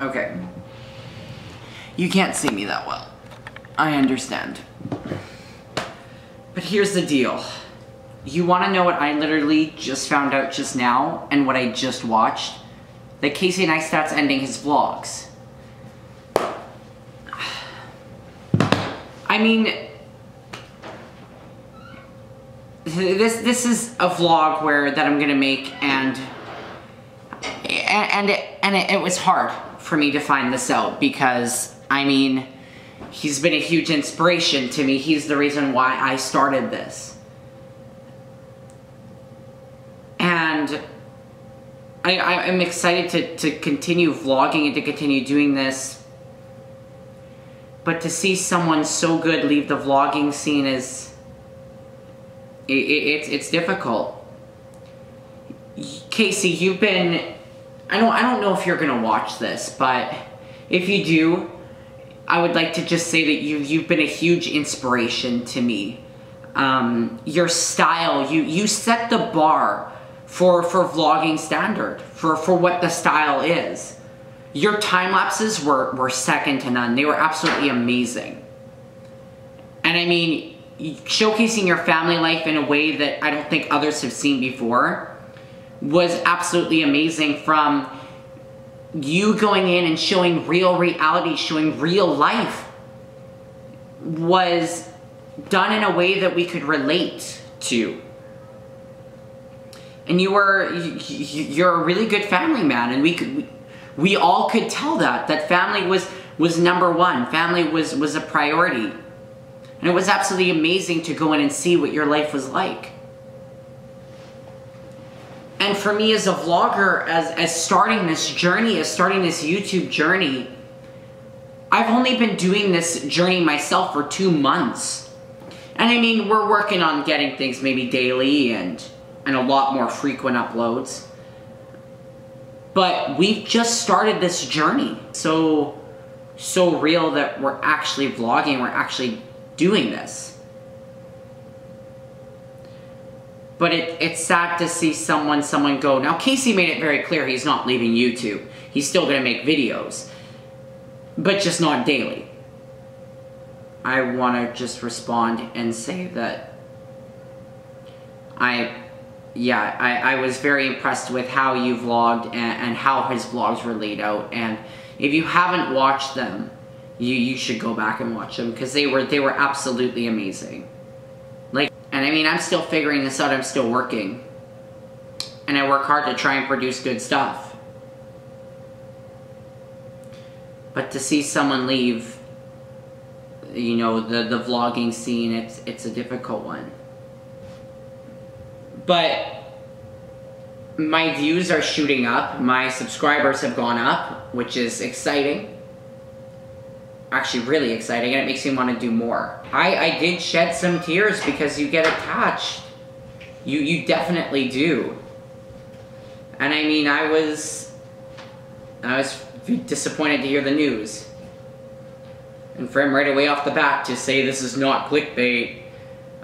Okay. You can't see me that well. I understand. But here's the deal. You want to know what I literally just found out just now and what I just watched? That Casey Neistat's ending his vlogs. I mean, this this is a vlog where that I'm gonna make and and and it, and it, it was hard for me to find this out because I mean he's been a huge inspiration to me. He's the reason why I started this. And I, I am excited to, to continue vlogging and to continue doing this. But to see someone so good leave the vlogging scene is it, it, it's it's difficult. Casey, you've been I don't I don't know if you're gonna watch this, but if you do, I would like to just say that you you've been a huge inspiration to me. Um, your style, you you set the bar for for vlogging standard for for what the style is. Your time lapses were were second to none. They were absolutely amazing. And I mean, showcasing your family life in a way that I don't think others have seen before was absolutely amazing from you going in and showing real reality, showing real life was done in a way that we could relate to. And you were, you're a really good family man and we could, we all could tell that, that family was, was number one. Family was, was a priority. And it was absolutely amazing to go in and see what your life was like. And for me as a vlogger, as, as starting this journey, as starting this YouTube journey, I've only been doing this journey myself for two months. And I mean, we're working on getting things maybe daily and, and a lot more frequent uploads. But we've just started this journey. So, so real that we're actually vlogging, we're actually doing this. But it, it's sad to see someone, someone go. Now, Casey made it very clear he's not leaving YouTube. He's still going to make videos. But just not daily. I want to just respond and say that I, yeah, I, I was very impressed with how you vlogged and, and how his vlogs were laid out. And if you haven't watched them, you you should go back and watch them because they were they were absolutely amazing. And I mean, I'm still figuring this out. I'm still working, and I work hard to try and produce good stuff. But to see someone leave, you know, the the vlogging scene, it's it's a difficult one. But my views are shooting up. My subscribers have gone up, which is exciting actually really exciting and it makes me want to do more. I, I did shed some tears because you get attached. You, you definitely do. And I mean, I was, I was disappointed to hear the news. And for him right away off the bat to say this is not clickbait,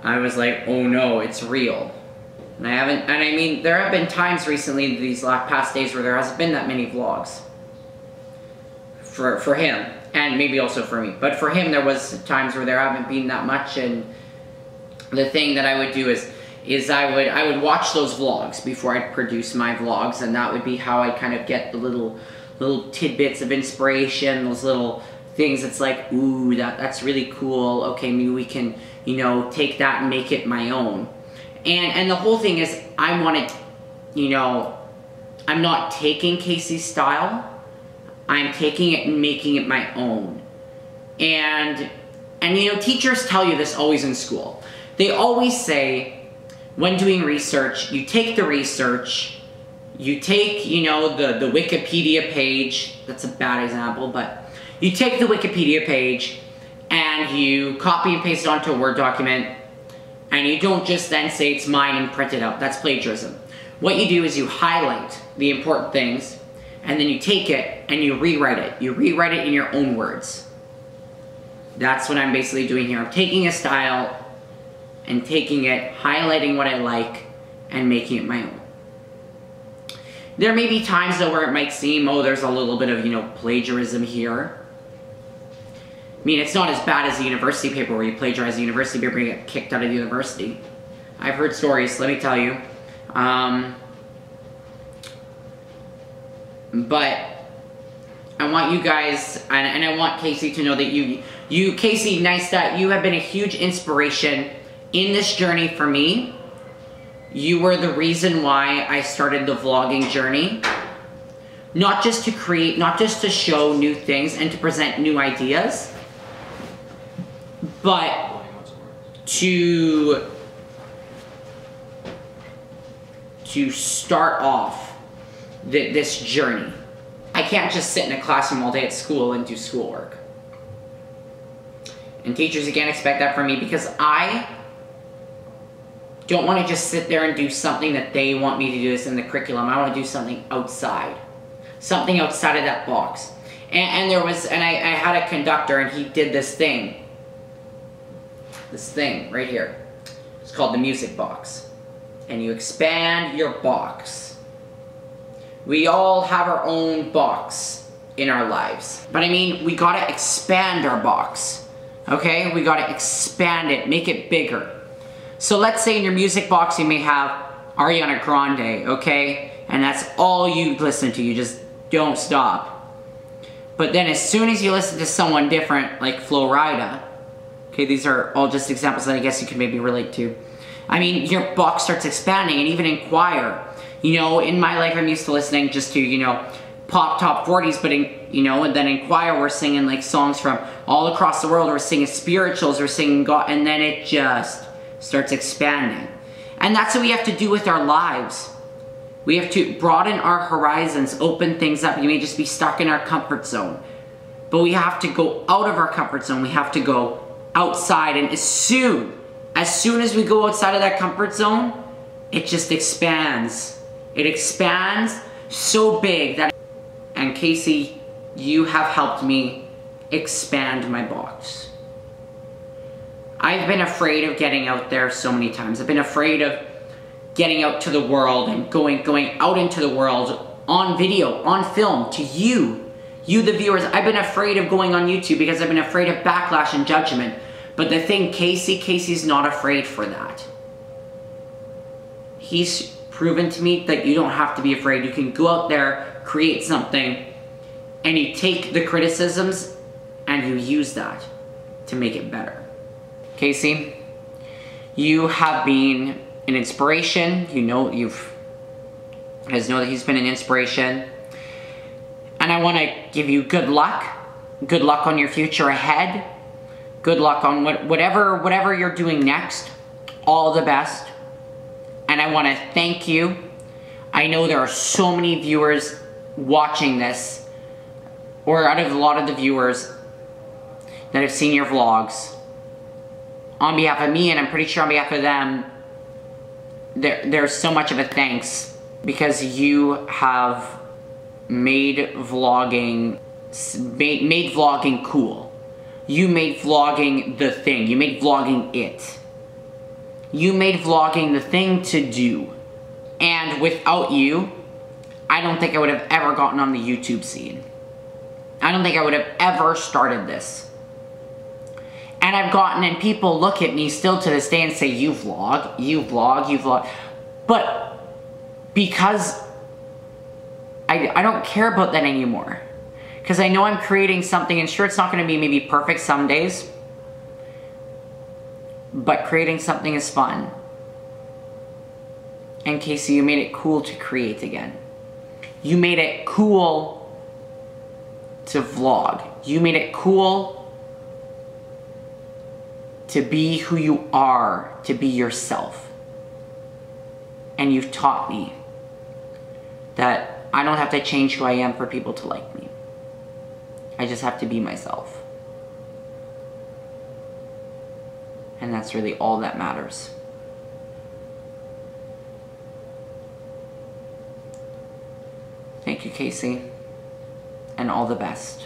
I was like, oh no, it's real. And I haven't, and I mean, there have been times recently, these last past days, where there hasn't been that many vlogs. For, for him and maybe also for me. But for him, there was times where there haven't been that much, and the thing that I would do is is I would I would watch those vlogs before I'd produce my vlogs, and that would be how I kind of get the little little tidbits of inspiration, those little things. It's like, ooh, that that's really cool. Okay, maybe we can you know take that and make it my own. And and the whole thing is, I wanted, you know, I'm not taking Casey's style. I'm taking it and making it my own. And, and you know, teachers tell you this always in school. They always say, when doing research, you take the research, you take, you know, the, the Wikipedia page, that's a bad example, but you take the Wikipedia page and you copy and paste it onto a Word document and you don't just then say it's mine and print it out. That's plagiarism. What you do is you highlight the important things and then you take it and you rewrite it. You rewrite it in your own words. That's what I'm basically doing here. I'm taking a style and taking it, highlighting what I like, and making it my own. There may be times though where it might seem, oh, there's a little bit of, you know, plagiarism here. I mean, it's not as bad as a university paper where you plagiarize a university paper and get kicked out of the university. I've heard stories, let me tell you. Um, but I want you guys, and, and, I want Casey to know that you, you, Casey Neistat, you have been a huge inspiration in this journey for me. You were the reason why I started the vlogging journey. Not just to create, not just to show new things and to present new ideas, but to to start off th this journey. I can't just sit in a classroom all day at school and do schoolwork. And teachers, can't expect that from me because I don't want to just sit there and do something that they want me to do this in the curriculum. I want to do something outside. Something outside of that box. And, and there was, and I, I had a conductor and he did this thing. This thing right here. It's called the music box. And you expand your box. We all have our own box in our lives. But I mean, we gotta expand our box. Okay? We gotta expand it, make it bigger. So let's say in your music box you may have Ariana Grande, okay? And that's all you listen to, you just don't stop. But then as soon as you listen to someone different, like Flo Rida, okay, these are all just examples that I guess you can maybe relate to. I mean, your box starts expanding, and even in choir. You know, in my life I'm used to listening just to, you know, pop top 40s, but in, you know, and then in choir we're singing like songs from all across the world, we're singing spirituals, we're singing God, and then it just starts expanding. And that's what we have to do with our lives. We have to broaden our horizons, open things up. You may just be stuck in our comfort zone. But we have to go out of our comfort zone. We have to go outside. And as soon, as soon as we go outside of that comfort zone, it just expands. It expands so big that, and Casey, you have helped me expand my box. I've been afraid of getting out there so many times. I've been afraid of getting out to the world and going going out into the world on video, on film, to you, you the viewers. I've been afraid of going on YouTube because I've been afraid of backlash and judgment. But the thing, Casey, Casey's not afraid for that. He's proven to me that you don't have to be afraid. You can go out there, create something, and you take the criticisms and you use that to make it better. Casey, you have been an inspiration. You know, you've, guys know that he's been an inspiration. And I want to give you good luck. Good luck on your future ahead. Good luck on what, whatever, whatever you're doing next. All the best. And I want to thank you. I know there are so many viewers watching this, or out of a lot of the viewers that have seen your vlogs on behalf of me and I'm pretty sure on behalf of them, there, there's so much of a thanks because you have made vlogging, made, made vlogging cool. You made vlogging the thing. You made vlogging it. You made vlogging the thing to do. And without you, I don't think I would have ever gotten on the YouTube scene. I don't think I would have ever started this. And I've gotten, and people look at me still to this day and say, you vlog, you vlog, you vlog. But because I, I don't care about that anymore. Because I know I'm creating something, and sure, it's not going to be maybe perfect some days. But creating something is fun. And Casey, you made it cool to create again. You made it cool to vlog. You made it cool to be who you are, to be yourself. And you've taught me that I don't have to change who I am for people to like me. I just have to be myself. And that's really all that matters. Thank you, Casey, and all the best.